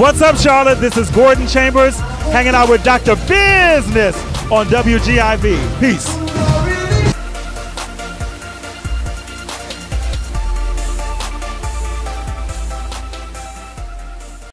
What's up, Charlotte? This is Gordon Chambers hanging out with Dr. Business on WGIV. Peace.